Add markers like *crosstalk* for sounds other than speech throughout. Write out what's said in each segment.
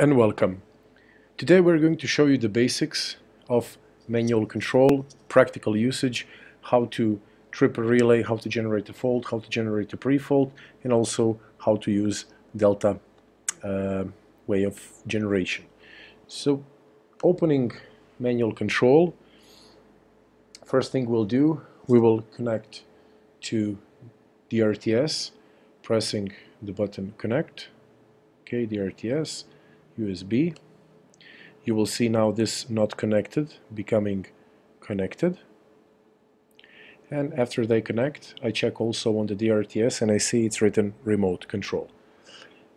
and welcome. Today we're going to show you the basics of manual control, practical usage, how to trip a relay, how to generate a fault, how to generate a pre-fault, and also how to use delta uh, way of generation. So opening manual control, first thing we'll do, we will connect to the RTS, pressing the button connect, okay, the RTS, USB. You will see now this not connected becoming connected. And after they connect, I check also on the DRTS and I see it's written remote control.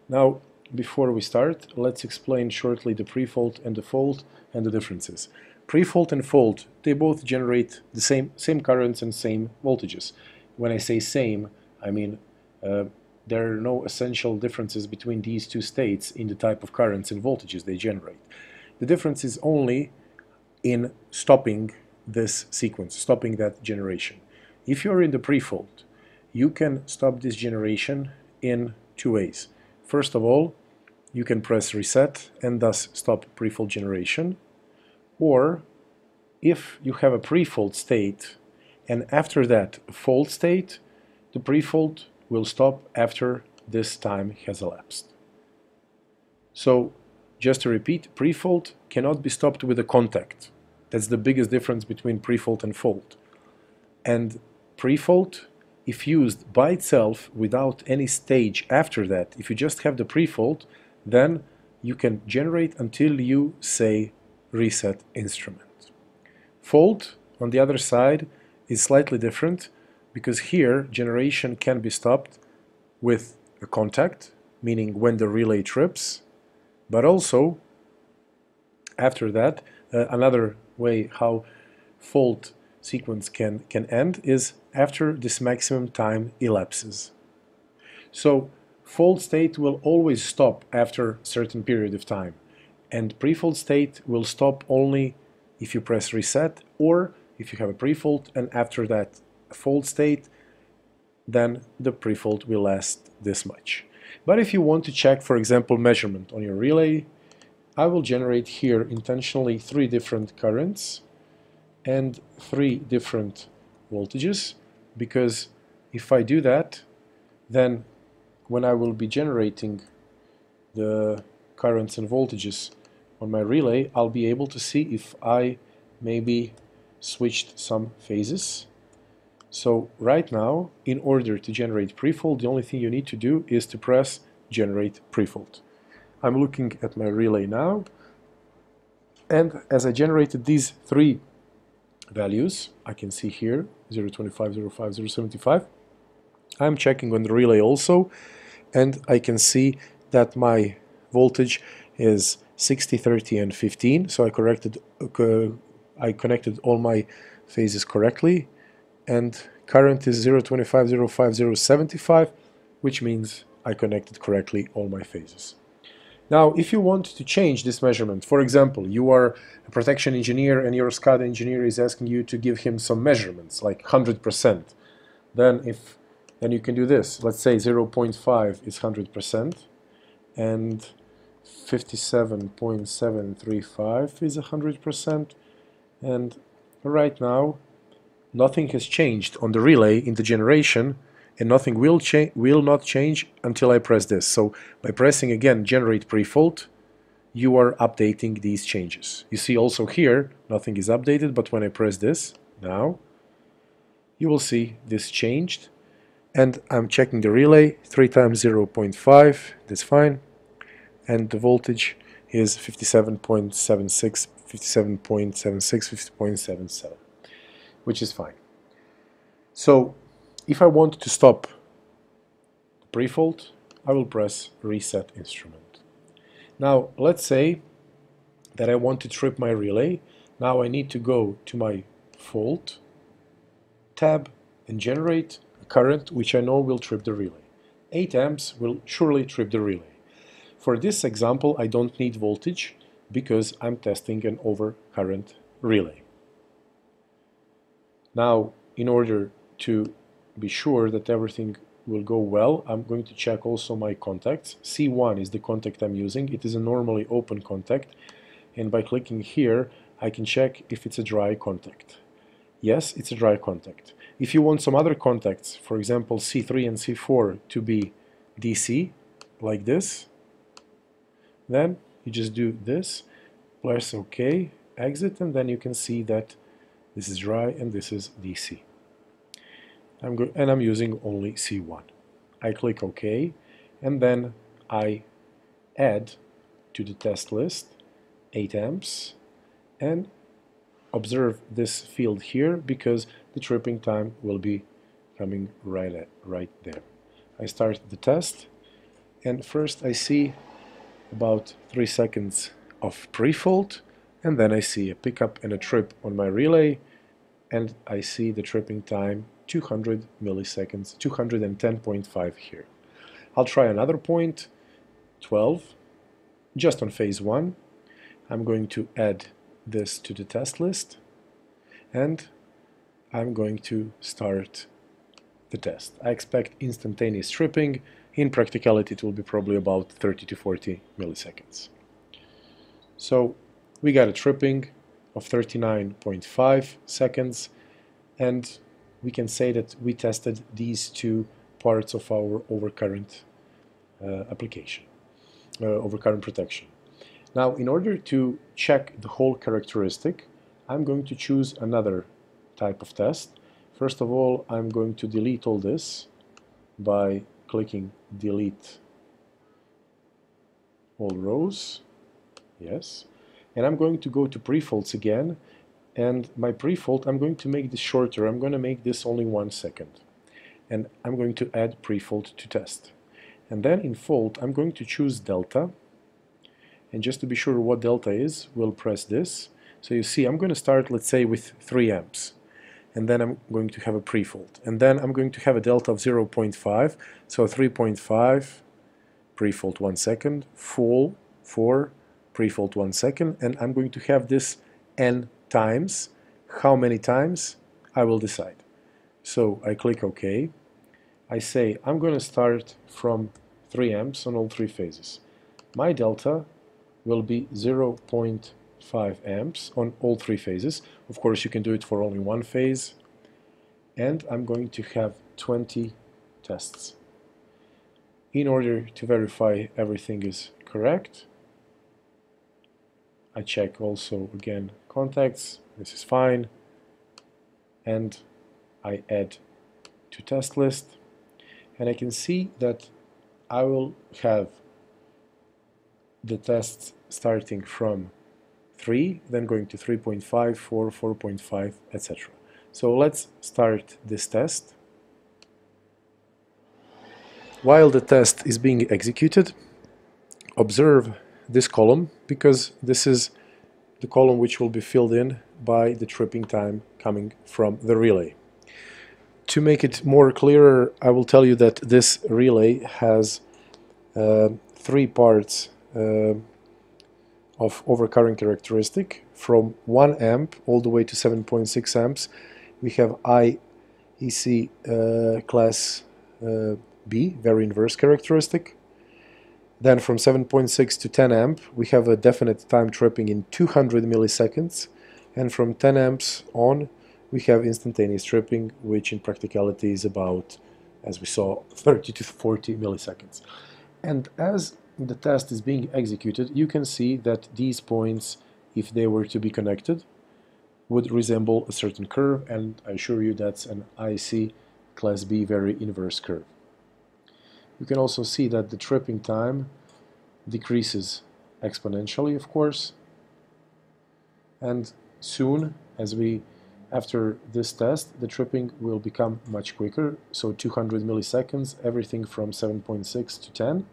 Now, before we start, let's explain shortly the pre-fault and the fault and the differences. Pre-fault and fault, they both generate the same, same currents and same voltages. When I say same, I mean uh, there are no essential differences between these two states in the type of currents and voltages they generate. The difference is only in stopping this sequence, stopping that generation. If you're in the pre-fault, you can stop this generation in two ways. First of all, you can press reset and thus stop pre-fault generation. Or if you have a pre-fault state and after that fault state, the pre-fault will stop after this time has elapsed. So just to repeat, pre-fault cannot be stopped with a contact. That's the biggest difference between pre-fault and fault. And pre-fault, if used by itself without any stage after that, if you just have the pre-fault, then you can generate until you say reset instrument. Fault, on the other side, is slightly different because here generation can be stopped with a contact, meaning when the relay trips, but also after that, uh, another way how fault sequence can, can end is after this maximum time elapses. So fault state will always stop after certain period of time and pre-fault state will stop only if you press reset or if you have a pre-fault and after that fault state, then the pre-fault will last this much. But if you want to check, for example, measurement on your relay, I will generate here intentionally three different currents and three different voltages because if I do that, then when I will be generating the currents and voltages on my relay, I'll be able to see if I maybe switched some phases so right now, in order to generate pre-fault, the only thing you need to do is to press generate pre-fault. I'm looking at my relay now, and as I generated these three values, I can see here 025, 05, 075, I'm checking on the relay also, and I can see that my voltage is 60, 30, and 15. So I corrected, uh, I connected all my phases correctly and current is 025, 05, 075, which means I connected correctly all my phases. Now, if you want to change this measurement, for example, you are a protection engineer and your SCADA engineer is asking you to give him some measurements, like 100%, then if then you can do this. Let's say 0.5 is 100% and 57.735 is 100% and right now nothing has changed on the relay in the generation and nothing will, will not change until I press this. So by pressing again generate pre-fault, you are updating these changes. You see also here, nothing is updated, but when I press this, now, you will see this changed. And I'm checking the relay, 3 times 0.5, that's fine. And the voltage is 57.76, 57.76, 50.77 which is fine. So if I want to stop the pre-fault, I will press reset instrument. Now let's say that I want to trip my relay. Now I need to go to my fault tab and generate a current which I know will trip the relay. 8 amps will surely trip the relay. For this example I don't need voltage because I'm testing an overcurrent relay. Now, in order to be sure that everything will go well. I'm going to check also my contacts. C1 is the contact I'm using. It is a normally open contact and by clicking here I can check if it's a dry contact. Yes, it's a dry contact. If you want some other contacts, for example C3 and C4 to be DC, like this, then you just do this, press OK, exit, and then you can see that this is dry and this is DC. I'm and I'm using only C1. I click OK, and then I add to the test list 8 amps and observe this field here because the tripping time will be coming right at, right there. I start the test and first I see about 3 seconds of pre-fault and then I see a pickup and a trip on my relay and I see the tripping time 200 milliseconds, 210.5 here. I'll try another point, 12, just on phase 1. I'm going to add this to the test list and I'm going to start the test. I expect instantaneous tripping. In practicality it will be probably about 30 to 40 milliseconds. So we got a tripping of 39.5 seconds and we can say that we tested these two parts of our overcurrent uh, application, uh, overcurrent protection. Now, in order to check the whole characteristic, I'm going to choose another type of test. First of all, I'm going to delete all this by clicking delete all rows. Yes. And I'm going to go to pre-faults again. And my pre-fault, I'm going to make this shorter. I'm going to make this only one second. And I'm going to add pre-fault to test. And then in fault, I'm going to choose delta and just to be sure what delta is, we'll press this. So you see, I'm going to start, let's say, with 3 amps. And then I'm going to have a pre-fault. And then I'm going to have a delta of 0.5. So 3.5, pre-fault 1 second, full 4, pre-fault 1 second. And I'm going to have this n times. How many times? I will decide. So I click OK. I say I'm going to start from 3 amps on all three phases. My delta will be 0.5 amps on all three phases. Of course, you can do it for only one phase. And I'm going to have 20 tests. In order to verify everything is correct, I check also again contacts, this is fine, and I add to test list, and I can see that I will have the tests starting from 3, then going to 3.5, 4, 4.5, etc. So let's start this test. While the test is being executed, observe this column because this is the column which will be filled in by the tripping time coming from the relay. To make it more clearer, I will tell you that this relay has uh, three parts uh, of overcurrent characteristic from 1 amp all the way to 7.6 amps we have IEC uh, class uh, B, very inverse characteristic. Then from 7.6 to 10 amp we have a definite time tripping in 200 milliseconds and from 10 amps on we have instantaneous tripping which in practicality is about as we saw 30 to 40 milliseconds. And as the test is being executed, you can see that these points, if they were to be connected, would resemble a certain curve, and I assure you that's an IEC class B very inverse curve. You can also see that the tripping time decreases exponentially, of course, and soon, as we after this test, the tripping will become much quicker, so 200 milliseconds, everything from 7.6 to 10.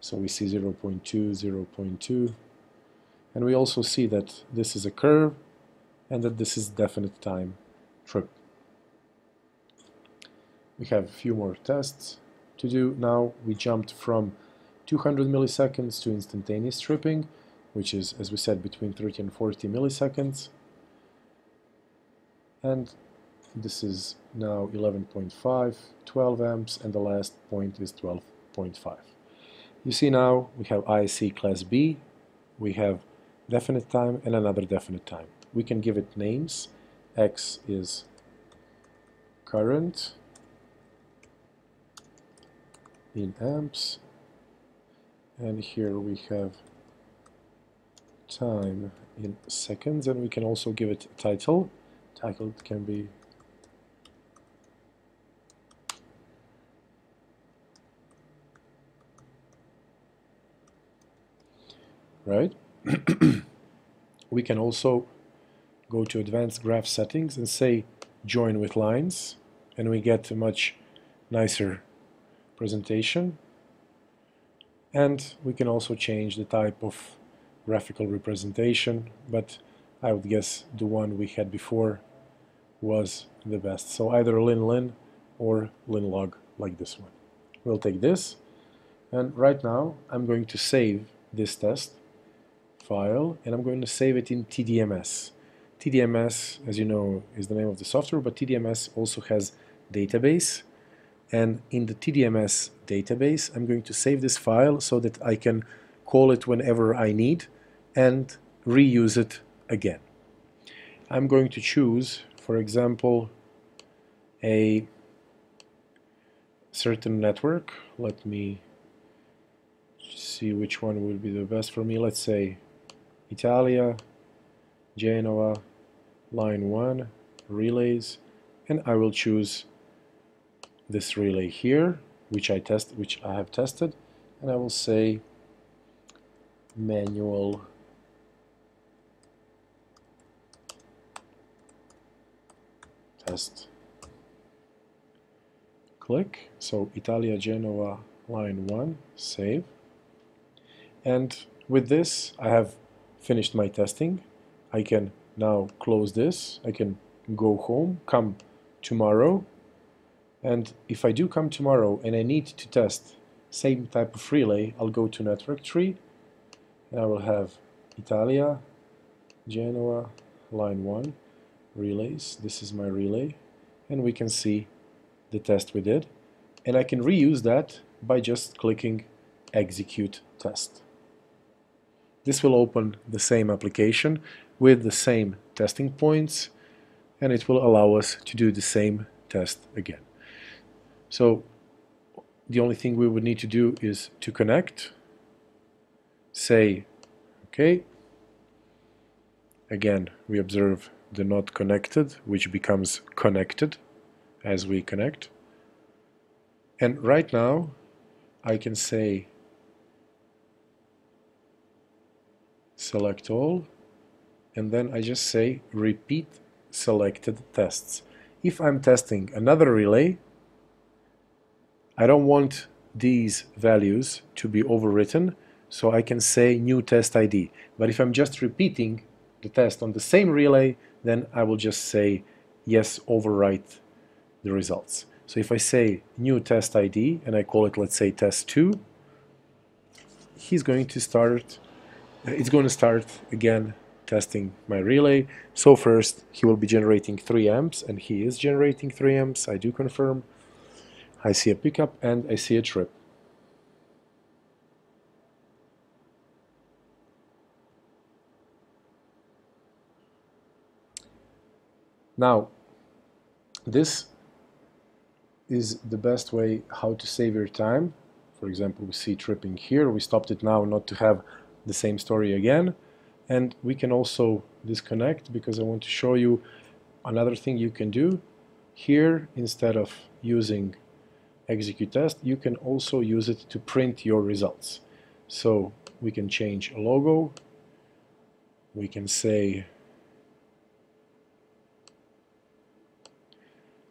So we see 0 0.2, 0 0.2. And we also see that this is a curve and that this is definite time trip. We have a few more tests to do. Now we jumped from 200 milliseconds to instantaneous tripping, which is, as we said, between 30 and 40 milliseconds. And this is now 11.5 12 amps and the last point is 12.5 you see now we have IEC class B. We have definite time and another definite time. We can give it names. X is current in amps. And here we have time in seconds and we can also give it a title. Title can be right. *coughs* We can also go to advanced graph settings and say join with lines and we get a much nicer presentation. And we can also change the type of graphical representation but I would guess the one we had before was the best. So either lin-lin or lin-log like this one. We'll take this. And right now I'm going to save this test file and I'm going to save it in TDMS TDMS as you know is the name of the software but TDMS also has database and in the TDMS database I'm going to save this file so that I can call it whenever I need and reuse it again. I'm going to choose for example a certain network let me see which one will be the best for me let's say Italia Genoa line 1 relays and I will choose this relay here which I test which I have tested and I will say manual test. Click. So Italia Genoa line 1 save. And with this I have finished my testing. I can now close this. I can go home come tomorrow and if I do come tomorrow and I need to test same type of relay I'll go to network tree and I will have Italia Genoa line 1 relays. This is my relay. And we can see the test we did. And I can reuse that by just clicking execute test. This will open the same application with the same testing points and it will allow us to do the same test again. So the only thing we would need to do is to connect, say okay, again we observe the not connected which becomes connected as we connect and right now I can say select all and then I just say repeat selected tests. If I'm testing another relay, I don't want these values to be overwritten, so I can say new test ID. But if I'm just repeating the test on the same relay, then I will just say yes, overwrite the results. So if I say new test ID and I call it, let's say, test 2, he's going to start uh, it's going to start again testing my relay. So first he will be generating 3 amps and he is generating 3 amps, I do confirm. I see a pickup and I see a trip. Now, this is the best way how to save your time. For example, we see tripping here. We stopped it now not to have the same story again and we can also disconnect because I want to show you another thing you can do here instead of using execute test you can also use it to print your results. So we can change a logo. We can say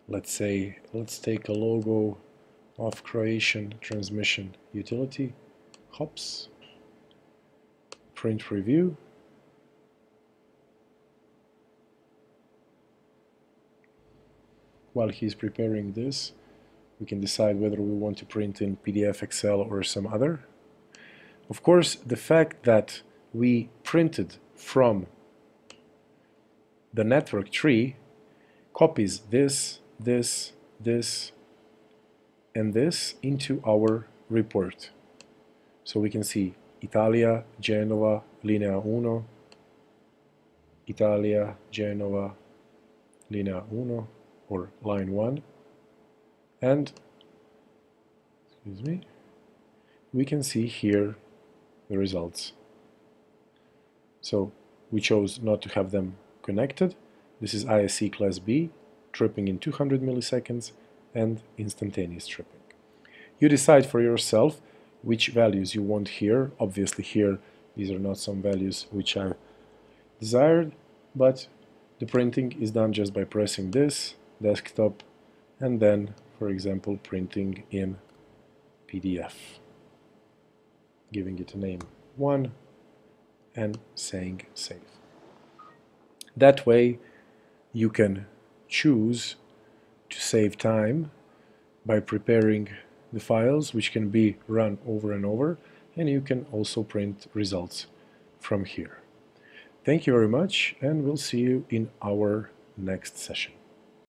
let's say let's take a logo of Croatian transmission utility. HOPS. Print review. While he's preparing this, we can decide whether we want to print in PDF, Excel, or some other. Of course, the fact that we printed from the network tree copies this, this, this, and this into our report. So we can see Italia, Genova, linea 1, Italia, Genova, linea 1, or line 1, and, excuse me, we can see here the results. So we chose not to have them connected. This is IEC class B, tripping in 200 milliseconds, and instantaneous tripping. You decide for yourself which values you want here. Obviously here these are not some values which are desired, but the printing is done just by pressing this, desktop, and then, for example, printing in PDF. Giving it a name 1 and saying save. That way you can choose to save time by preparing the files which can be run over and over and you can also print results from here. Thank you very much and we'll see you in our next session.